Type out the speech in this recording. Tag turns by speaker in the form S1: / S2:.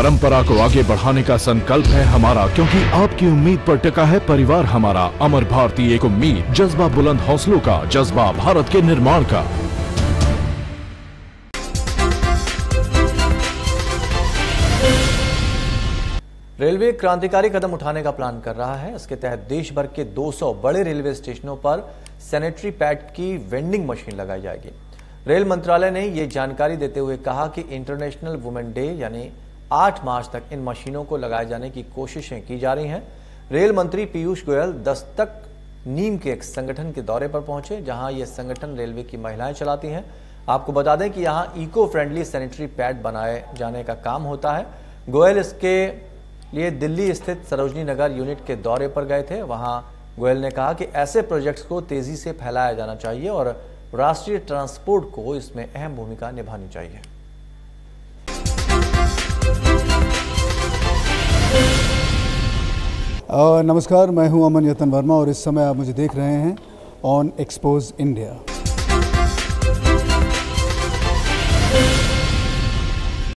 S1: परंपरा को आगे बढ़ाने का संकल्प है हमारा, क्योंकि आपकी उम्मीद पर टिका है परिवार हमारा। अमर भारती एक उम्मीद, जज्बा बुलंद हौसलों का, जज्बा भारत के निर्माण का।
S2: रेलवे क्रांतिकारी कदम उठाने का प्लान कर रहा है। इसके तहत देश भर के 200 बड़े रेलवे स्टेशनों पर सैनिटरी पैड की वेंडिंग मशीन लगाई जाएगी। रेल मंत्रालय ने ये जानकारी देते हुए कहा कि इंटरनेशनल वुमेन डे, यानी 8 मार्च तक इन मशीनों को लगाए जाने की कोशिशें की जा रही हैं। रेल मंत्री पीयूष गोयल दस्तक नीम के एक संगठन के दौरे पर पहुँचे, जहाँ यह संगठन रेलवे की महिलाएँ चलाती हैं। आपको बता दें कि यहाँ इको फ्रेंडली सैनिटरी पैड बनाए जाने का काम होता है। गोयल इसके लिए दिल्ली स्थित सरोजनी नगर यूनिट के दौरे पर गए थे। वहाँ गोयल ने कहा कि ऐसे प्रोजेक्ट्स को तेज़ी से फैलाया जाना चाहिए और राष्ट्रीय ट्रांसपोर्ट को इसमें अहम भूमिका निभानी चाहिए।
S3: नमस्कार, मैं हूँ अमन यतन वर्मा और इस समय आप मुझे देख रहे हैं ऑन एक्सपोज इंडिया